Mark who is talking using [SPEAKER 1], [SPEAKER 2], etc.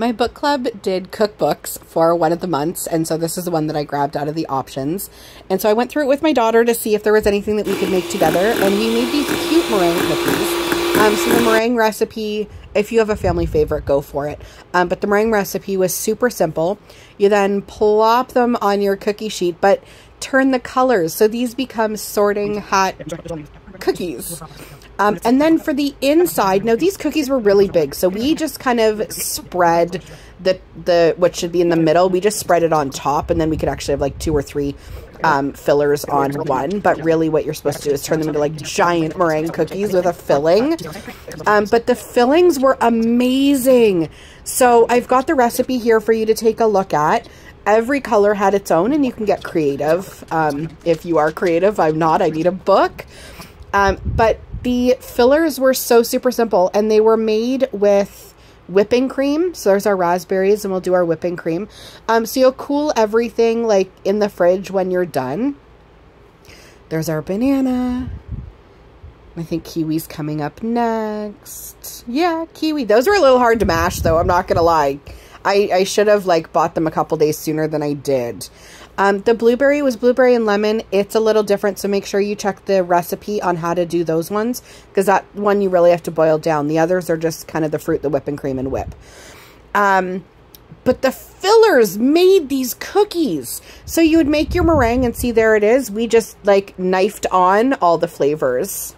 [SPEAKER 1] My book club did cookbooks for one of the months, and so this is the one that I grabbed out of the options. And so I went through it with my daughter to see if there was anything that we could make together, and we made these cute meringue cookies. Um, so the meringue recipe, if you have a family favorite, go for it. Um, but the meringue recipe was super simple. You then plop them on your cookie sheet, but turn the colors so these become sorting hat cookies. Um, and then for the inside, now these cookies were really big, so we just kind of spread the the what should be in the middle. We just spread it on top, and then we could actually have like two or three um, fillers on one. But really, what you're supposed to do is turn them into like giant meringue cookies with a filling. Um, but the fillings were amazing. So I've got the recipe here for you to take a look at every color had its own and you can get creative um, if you are creative i'm not i need a book um, but the fillers were so super simple and they were made with whipping cream. So there's our raspberries and we'll do our whipping cream. Um, so you'll cool everything like in the fridge when you're done. There's our banana. I think kiwi's coming up next. Yeah, kiwi. Those were a little hard to mash though, I'm not going to lie. I, I should have like bought them a couple days sooner than I did. Um, the blueberry was blueberry and lemon. It's a little different, so make sure you check the recipe on how to do those ones because that one you really have to boil down. The others are just kind of the fruit, the whipping cream, and whip. Um, but the fillers made these cookies. So you would make your meringue and see there it is. We just like knifed on all the flavors.